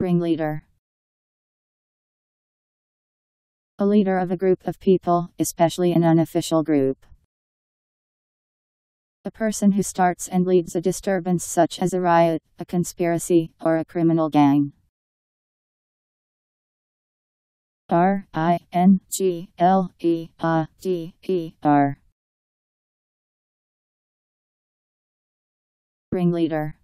Ringleader. A leader of a group of people, especially an unofficial group. A person who starts and leads a disturbance such as a riot, a conspiracy, or a criminal gang. R I N G L E A D E R Ringleader